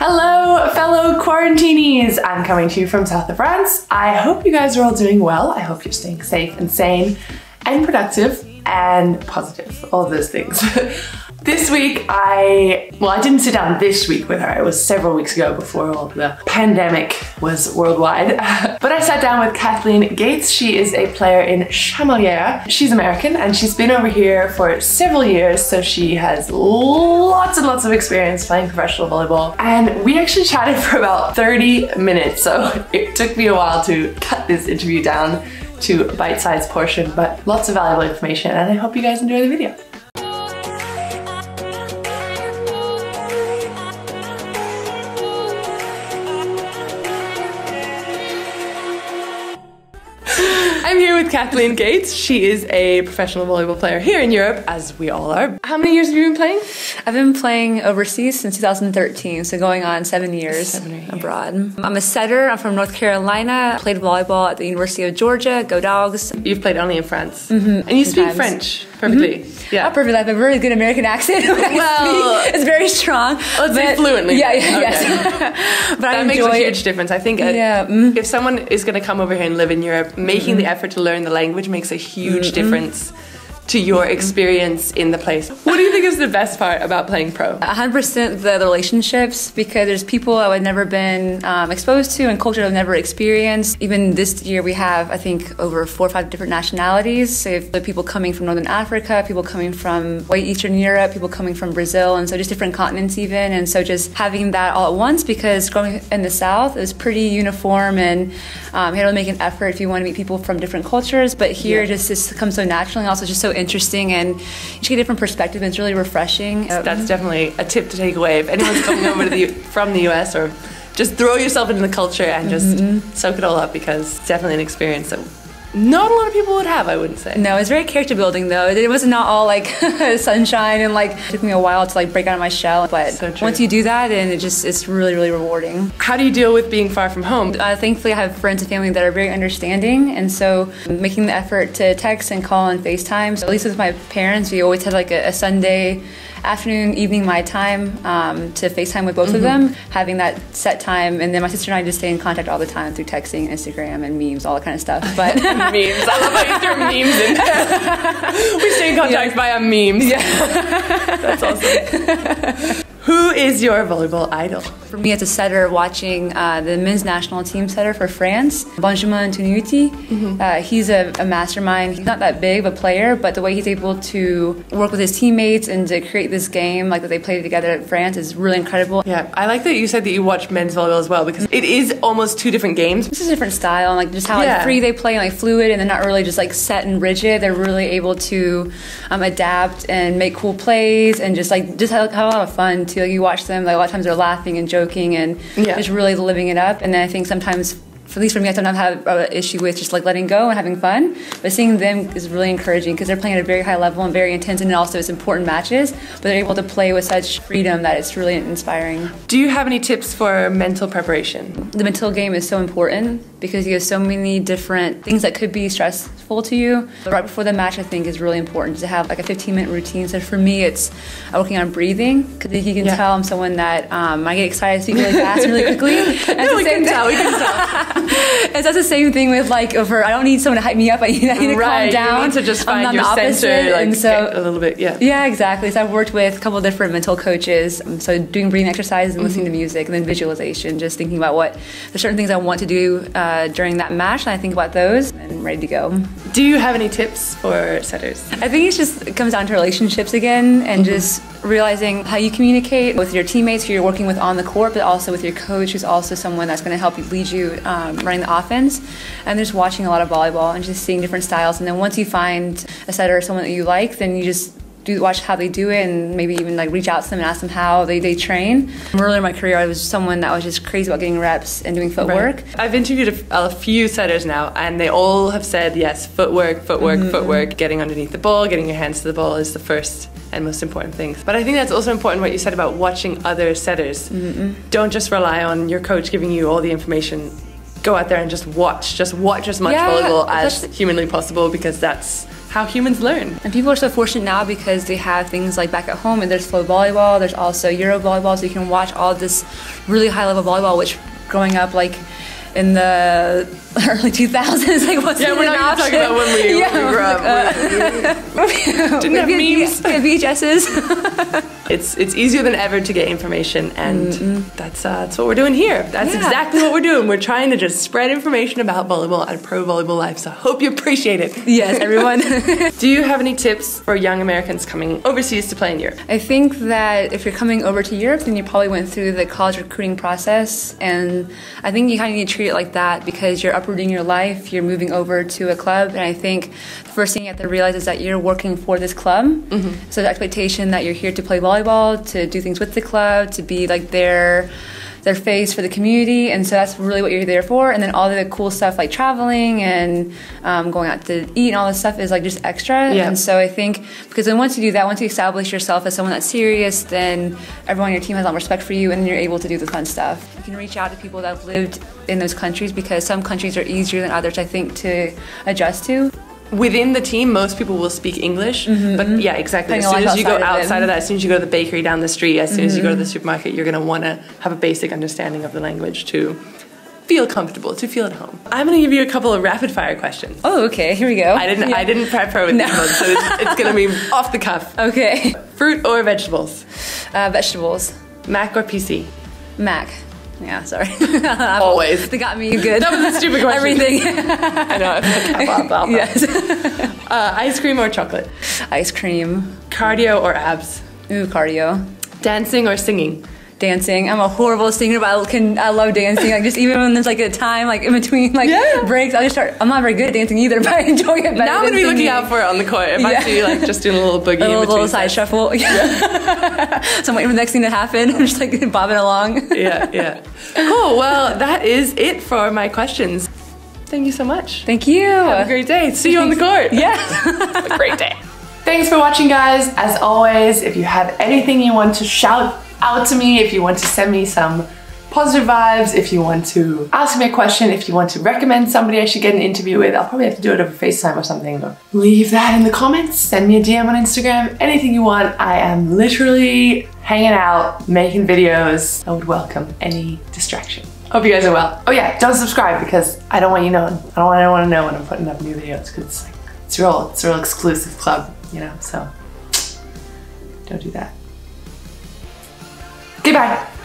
Hello, fellow quarantinis! I'm coming to you from south of France. I hope you guys are all doing well. I hope you're staying safe and sane and productive and positive, all those things. This week, I, well, I didn't sit down this week with her. It was several weeks ago before all the pandemic was worldwide. but I sat down with Kathleen Gates. She is a player in Chamalières. She's American and she's been over here for several years, so she has lots and lots of experience playing professional volleyball. And we actually chatted for about 30 minutes, so it took me a while to cut this interview down to bite-sized portion, but lots of valuable information, and I hope you guys enjoy the video. With Kathleen Gates. She is a professional volleyball player here in Europe, as we all are. How many years have you been playing? I've been playing overseas since 2013, so going on seven years, Seven years. abroad. I'm a setter. I'm from North Carolina. I played volleyball at the University of Georgia. Go Dogs. You've played only in France. Mm-hmm. And you speak French perfectly. Yeah. Not perfect. I have a really good American accent. Well- it's very strong. Let's say fluently. Yeah, yeah, Okay. yes. but I that makes a it. huge difference. I think uh, Yeah, mm. if someone is going to come over here and live in Europe, making the effort to learn the language makes a huge difference to your experience in the place. What do you think is the best part about playing pro? 100% the, relationships because there's people I would never been um, exposed to and culture I've never experienced. Even this year, we have, I think, over four or five different nationalities. So have the people coming from Northern Africa, people coming from Eastern Europe, people coming from Brazil, and so just different continents, even. And so just having that all at once because growing in the South is pretty uniform and um, you had to make an effort if you want to meet people from different cultures. But here, Yeah. just just comes so naturally and also just so interesting and you just get a different perspective and it's really refreshing. That's um, definitely a tip to take away. If anyone's coming over to the from the US or just throw yourself into the culture and just mm-hmm. soak it all up because it's definitely an experience that not a lot of people would have, I wouldn't say. No, it's very character building though. It was not all like sunshine and like took me a while to like break out of my shell. But So once you do that, and it just it's really really rewarding. How do you deal with being far from home? Uh, thankfully, I have friends and family that are very understanding, and so making the effort to text and call and FaceTime. So at least with my parents, we always had like a, a Sunday afternoon, evening my time um, to FaceTime with both of them, having that set time, and then my sister and I just stay in contact all the time through texting, Instagram, and memes, all that kind of stuff. But memes. I love how you throw memes in. we stay in contact via memes. Yeah. That's awesome. Who is your volleyball idol? For me, as a setter, watching uh, the men's national team setter for France, Benjamin Toniutti, uh, he's a, a mastermind. He's not that big of a player, but the way he's able to work with his teammates and to create this game like that they play together at France is really incredible. Yeah, I like that you said that you watch men's volleyball as well because it is almost two different games. It's a different style and like just how like, free they play and like fluid and they're not really just like set and rigid. They're really able to um, adapt and make cool plays and just like just have, have a lot of fun too. Like you watch them, like a lot of times they're laughing and joking and Yeah. just really living it up. And then I think sometimes. For at least for me, I sometimes have an issue with just like letting go and having fun. But seeing them is really encouraging because they're playing at a very high level and very intense, and also it's important matches. But they're able to play with such freedom that it's really inspiring. Do you have any tips for mental preparation? The mental game is so important because you have so many different things that could be to you. Right before the match, I think is really important to have like a 15 minute routine. So for me, it's uh, working on breathing because you can Yeah. tell I'm someone that um, I get excited, speak really fast, and really quickly. And No, we the can same tell. We can tell. and that's the same thing with like over. I don't need someone to hype me up. I need, I need to right. calm down. You need to just I'm find your the opposite, center, like and so a little bit. Yeah. yeah, exactly. So I've worked with a couple of different mental coaches. Um, So doing breathing exercises and listening to music, and then visualization, just thinking about what the certain things I want to do uh, during that match, and I think about those and ready to go. Do you have any tips for setters? I think it's just it comes down to relationships again, and just realizing how you communicate with your teammates who you're working with on the court, but also with your coach, who's also someone that's going to help you lead you um, running the offense, and just watching a lot of volleyball and just seeing different styles. And then once you find a setter or someone that you like, then you just do watch how they do it and maybe even like reach out to them and ask them how they, they train. Earlier in my career, I was someone that was just crazy about getting reps and doing footwork. I've interviewed a, a few setters now, and they all have said yes, footwork, footwork, mm-hmm. footwork. Getting underneath the ball, getting your hands to the ball is the first and most important things. But I think that's also important what you said about watching other setters. Mm-hmm. Don't just rely on your coach giving you all the information. Go out there and just watch. Just watch as much Yeah, volleyball as humanly possible because that's how humans learn. And people are so fortunate now because they have things like back at home and there's FloVolleyball, there's also Euro volleyball, so you can watch all this really high level volleyball, which growing up like in the early 2000s, like what's Yeah, we're not option? talking about when we, Yeah, when we grew up. uh, Didn't have memes. VHSs. It's it's easier than ever to get information, and that's uh, that's what we're doing here. That's Yeah. exactly what we're doing. We're trying to just spread information about volleyball and pro volleyball life. So I hope you appreciate it. yes, everyone. Do you have any tips for young Americans coming overseas to play in Europe? I think that if you're coming over to Europe, then you probably went through the college recruiting process. And I think you kind of need to treat it like that because you're uprooting your life, you're moving over to a club. And I think the first thing you have to realize is that you're working for this club. So the expectation that you're here to play volleyball, to do things with the club, to be like their their face for the community, and so that's really what you're there for. And then all the cool stuff like traveling and um, going out to eat and all this stuff is like just extra. Yeah. And so I think because then once you do that, once you establish yourself as someone that's serious, then everyone on your team has a lot of respect for you, and you're able to do the fun stuff. You can reach out to people that have lived in those countries because some countries are easier than others, I think, to adjust to. Within the team, most people will speak English, mm-hmm, but mm-hmm. yeah, exactly. Playing As soon as you go outside of of that, as soon as you go to the bakery down the street, as soon as you go to the mm-hmm. supermarket, you're going to want to have a basic understanding of the language to feel comfortable, to feel at home. I'm going to give you a couple of rapid fire questions. Oh, okay, here we go. I didn't. I didn't prep her with No. these ones, so it's, it's going to be off the cuff. Okay. Fruit or vegetables? Uh, vegetables. Mac or PC? Mac. Yeah, sorry. Always. They got me good. That was a stupid question. Everything. I know. Blah. yes. Uh, ice cream or chocolate? Ice cream. Cardio or abs? Ooh, cardio. Dancing or singing? Dancing. I'm a horrible singer, but I can. I love dancing. Like just even when there's like a time like in between like Yeah. breaks, I just start. I'm not very good at dancing either, but I enjoy it better. Now I'm gonna be looking out for it on the court. If I Yeah. see like just doing a little boogie, a little, between little side sets. shuffle. so I'm waiting for the next thing to happen. I'm just like bobbing along. yeah, yeah. Cool. Well, that is it for my questions. Thank you so much. Thank you. Have a great day. See you on the court. Yeah. Have a great day. Thanks for watching, guys. As always, if you have anything you want to shout out to me, if you want to send me some positive vibes, if you want to ask me a question, if you want to recommend somebody I should get an interview with, I'll probably have to do it over FaceTime or something. Leave that in the comments. Send me a DM on Instagram. Anything you want. I am literally hanging out, making videos. I would welcome any distraction. Hope you guys are well. Oh yeah, don't subscribe because I don't want you knowing. I don't want anyone to know when I'm putting up new videos because it's like it's real, it's a real exclusive club, you know. So don't do that. Goodbye.